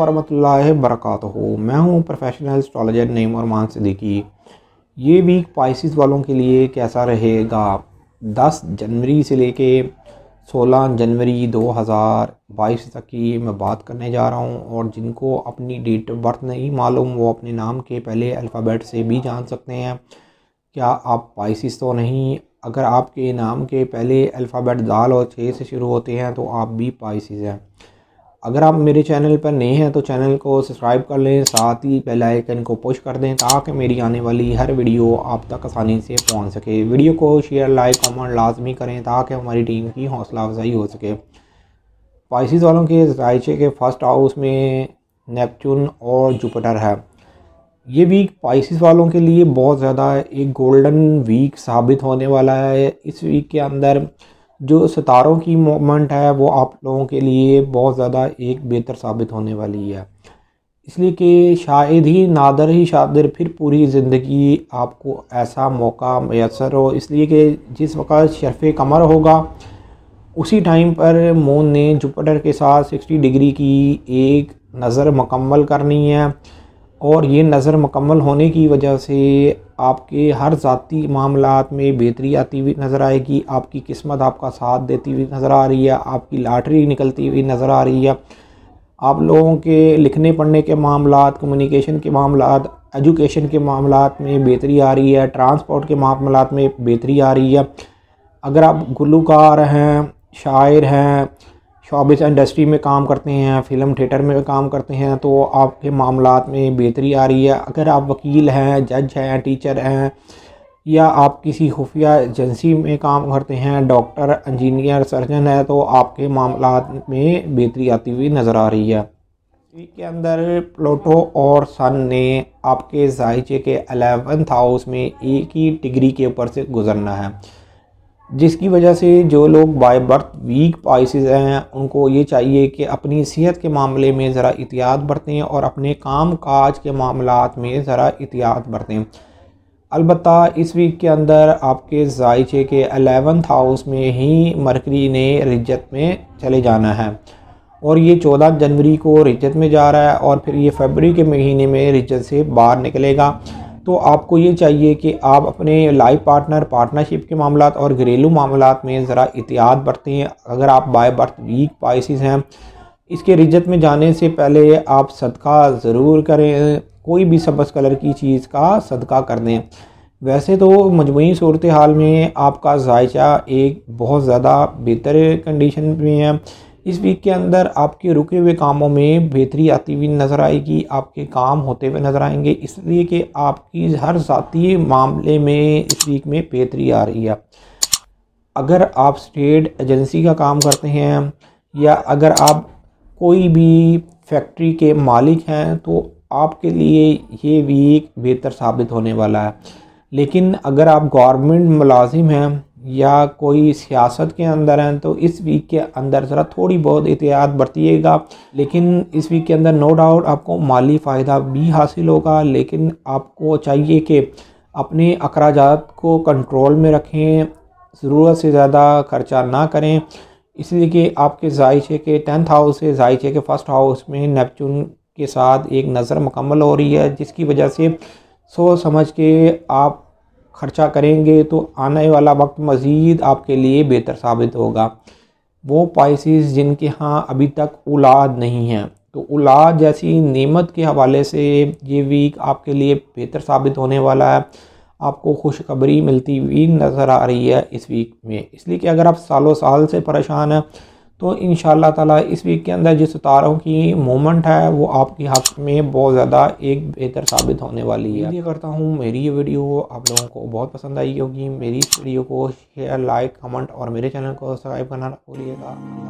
वरहमतुल्लाहि वरकातुहू मैं हूँ प्रोफेशनल एस्ट्रोलॉजर नईम अरमान सिद्दीकी ये वीक पाइसिस वालों के लिए कैसा रहेगा? 10 जनवरी से लेके 16 जनवरी 2022 तक की मैं बात करने जा रहा हूँ और जिनको अपनी डेट ऑफ़ बर्थ नहीं मालूम, वो अपने नाम के पहले अल्फ़ाबेट से भी जान सकते हैं। क्या आप पाइसिस तो नहीं? अगर आपके नाम के पहले अल्फ़ाबेट दाल और छः से शुरू होते हैं तो आप भी पाइसिस हैं। अगर आप मेरे चैनल पर नए हैं तो चैनल को सब्सक्राइब कर लें, साथ ही बेल आइकन को पुश कर दें, ताकि मेरी आने वाली हर वीडियो आप तक आसानी से पहुँच सके। वीडियो को शेयर, लाइक, कमेंट लाजमी करें, ताकि हमारी टीम की हौसला अफजाई हो सके। पाइसिस वालों के जायचे के फ़र्स्ट हाउस में नेपचून और जुपिटर है। ये वीक पाइसिस वालों के लिए बहुत ज़्यादा एक गोल्डन वीक साबित होने वाला है। इस वीक के अंदर जो सितारों की मोमेंट है, वो आप लोगों के लिए बहुत ज़्यादा एक बेहतर साबित होने वाली है। इसलिए कि शायद ही, नादर ही शादर, फिर पूरी ज़िंदगी आपको ऐसा मौका मैसर हो। इसलिए कि जिस वक्त शरफ़ कमर होगा, उसी टाइम पर मून ने जुपिटर के साथ 60 डिग्री की एक नज़र मुकम्मल करनी है। और ये नज़र मुकम्मल होने की वजह से आपके हर ज़ाती मामला में बेहतरी आती हुई नज़र आएगी, आपकी किस्मत आपका साथ देती हुई नज़र आ रही है, आपकी लाटरी निकलती हुई नज़र आ रही है। आप लोगों के लिखने पढ़ने के मामला कम्युनिकेशन के मामला एजुकेशन के मामला में बेहतरी आ रही है ट्रांसपोर्ट के मामला में बेहतरी आ रही है। अगर आप गुलकार हैं, शायर हैं शोबिस इंडस्ट्री में काम करते हैं, फ़िल्म थिएटर में काम करते हैं तो आपके मामला में बेहतरी आ रही है। अगर आप वकील हैं, जज हैं, टीचर हैं, या आप किसी खुफिया एजेंसी में काम करते हैं, डॉक्टर, इंजीनियर, सर्जन है तो आपके मामला में बेहतरी आती हुई नज़र आ रही है। वीक के अंदर प्लोटो और सन ने आपके जायचे के अलेवंथ हाउस में एक ही डिग्री के ऊपर से गुजरना है। जिसकी वजह से जो लोग बाय बर्थ वीक पाइसिस हैं, उनको ये चाहिए कि अपनी सेहत के मामले में ज़रा एहतियात बरतें और अपने काम काज के मामला में ज़रा एहतियात बरतें। अलबत् इस वीक के अंदर आपके जायचे के अलेवंथ हाउस में ही मरकरी ने रिजत में चले जाना है। और ये चौदह जनवरी को रिजत में जा रहा है और फिर ये फरवरी के महीने में रिजत से बाहर निकलेगा। तो आपको ये चाहिए कि आप अपने लाइफ पार्टनर पार्टनरशिप के मामला और घरेलू मामला में ज़रा एहतियात बरतें। अगर आप बाय बर्थ वीक पाइसिस हैं, इसके रिजत में जाने से पहले आप सदका ज़रूर करें। कोई भी सबस कलर की चीज़ का सदका कर दें। वैसे तो मजमू सूरत हाल में आपका जायचा एक बहुत ज़्यादा बेहतर कंडीशन में है। इस वीक के अंदर आपके रुके हुए कामों में बेहतरी आती हुई नज़र आएगी, आपके काम होते हुए नज़र आएँगे, इसलिए कि आपकी हर ज़ाती मामले में इस वीक में बेहतरी आ रही है। अगर आप स्टेट एजेंसी का काम करते हैं या अगर आप कोई भी फैक्ट्री के मालिक हैं तो आपके लिए ये वीक बेहतर साबित होने वाला है। लेकिन अगर आप गवर्नमेंट मुलाजिम हैं या कोई सियासत के अंदर हैं तो इस वीक के अंदर ज़रा थोड़ी बहुत एहतियात बरतिएगा। लेकिन इस वीक के अंदर नो डाउट आपको माली फ़ायदा भी हासिल होगा, लेकिन आपको चाहिए कि अपने अखराज को कंट्रोल में रखें, ज़रूरत से ज़्यादा खर्चा ना करें। इसलिए कि आपके जायचे के टेंथ हाउस से जायचे के फ़र्स्ट हाउस में नेपचून के साथ एक नज़र मुकम्मल हो रही है, जिसकी वजह से सोच समझ के आप ख़र्चा करेंगे तो आने वाला वक्त मज़ीद आपके लिए बेहतर साबित होगा। वो पाइसिस जिनके यहाँ अभी तक औलाद नहीं है तो औलाद जैसी नेमत के हवाले से ये वीक आपके लिए बेहतर साबित होने वाला है। आपको खुशखबरी मिलती हुई नज़र आ रही है इस वीक में। इसलिए कि अगर आप सालों साल से परेशान हैं तो इन ताला इस वीक के अंदर जिस सितारों की मोमेंट है, वो आपके हक में बहुत ज़्यादा एक बेहतर साबित होने वाली है। ये करता हूँ मेरी ये वीडियो आप लोगों को बहुत पसंद आई होगी। मेरी इस वीडियो को शेयर, लाइक, कमेंट और मेरे चैनल को सब्सक्राइब करना भूलिएगा।